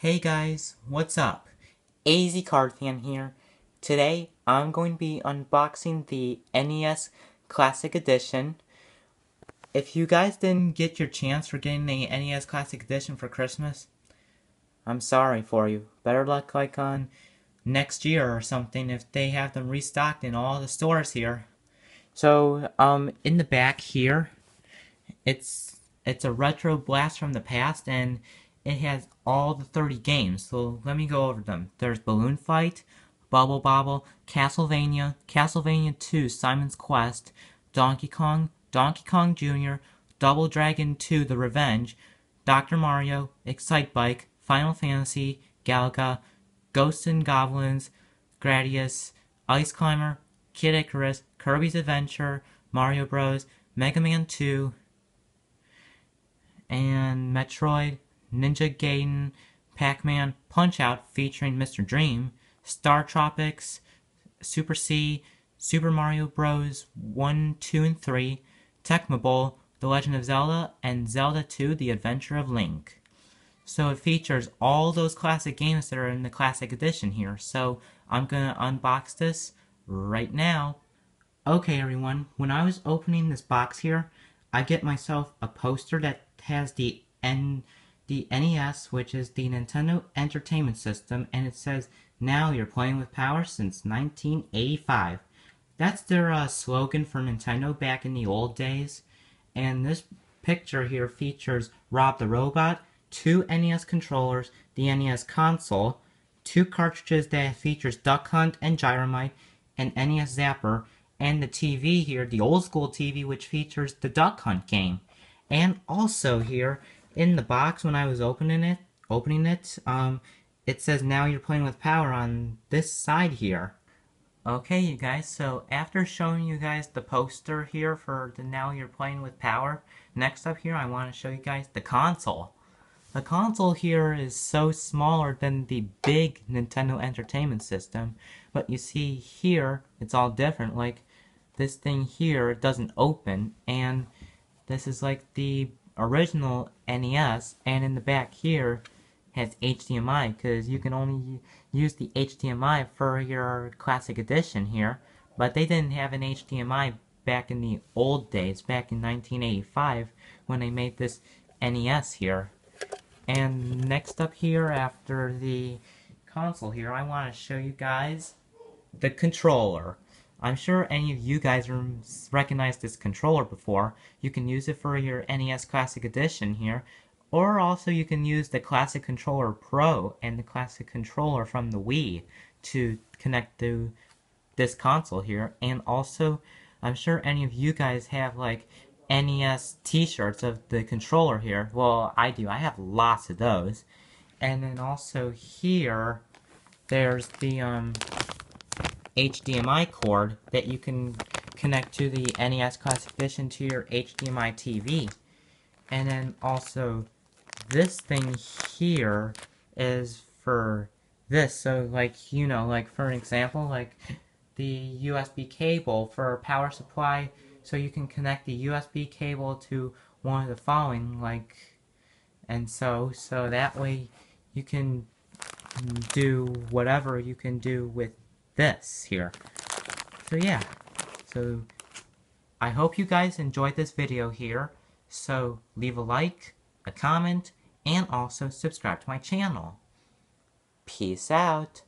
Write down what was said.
Hey guys, what's up? AZ Card Fan here. Today I'm going to be unboxing the NES Classic Edition. If you guys didn't get your chance for getting the NES Classic Edition for Christmas, I'm sorry for you. Better luck like on next year or something if they have them restocked in all the stores here. So, um, in the back here, it's it's a retro blast from the past and it has all the 30 games. So let me go over them. There's Balloon Fight, Bubble Bobble, Castlevania, Castlevania 2 Simon's Quest, Donkey Kong, Donkey Kong Jr., Double Dragon 2 The Revenge, Dr. Mario, Excitebike, Final Fantasy, Galaga, Ghosts and Goblins, Gradius, Ice Climber, Kid Icarus, Kirby's Adventure, Mario Bros, Mega Man 2, and Metroid, Ninja Gaiden, Pac-Man, Punch-Out featuring Mr. Dream, Star Tropics, Super C, Super Mario Bros. 1, 2, and 3, Tecmo Bowl, The Legend of Zelda, and Zelda 2 The Adventure of Link. So it features all those classic games that are in the classic edition here. So I'm going to unbox this right now. Okay everyone, when I was opening this box here, I get myself a poster that has the N the NES, which is the Nintendo Entertainment System, and it says, Now you're playing with power since 1985. That's their uh, slogan for Nintendo back in the old days. And this picture here features Rob the Robot, two NES controllers, the NES console, two cartridges that features Duck Hunt and Gyromite, and NES Zapper, and the TV here, the old school TV, which features the Duck Hunt game. And also here, in the box when I was opening it, opening it, um, it says now you're playing with power on this side here. Okay, you guys, so after showing you guys the poster here for the now you're playing with power, next up here I want to show you guys the console. The console here is so smaller than the big Nintendo Entertainment System, but you see here, it's all different, like this thing here doesn't open, and this is like the original NES, and in the back here has HDMI, because you can only use the HDMI for your classic edition here, but they didn't have an HDMI back in the old days, back in 1985, when they made this NES here. And next up here, after the console here, I want to show you guys the controller. I'm sure any of you guys recognize this controller before. You can use it for your NES Classic Edition here, or also you can use the Classic Controller Pro and the Classic Controller from the Wii to connect to this console here. And also, I'm sure any of you guys have like NES t-shirts of the controller here. Well, I do. I have lots of those. And then also here, there's the um, HDMI cord that you can connect to the NES Classic Edition to your HDMI TV. And then also this thing here is for this. So like, you know, like for an example, like the USB cable for power supply so you can connect the USB cable to one of the following like and so so that way you can do whatever you can do with this here. So yeah, so I hope you guys enjoyed this video here. So leave a like, a comment, and also subscribe to my channel. Peace out.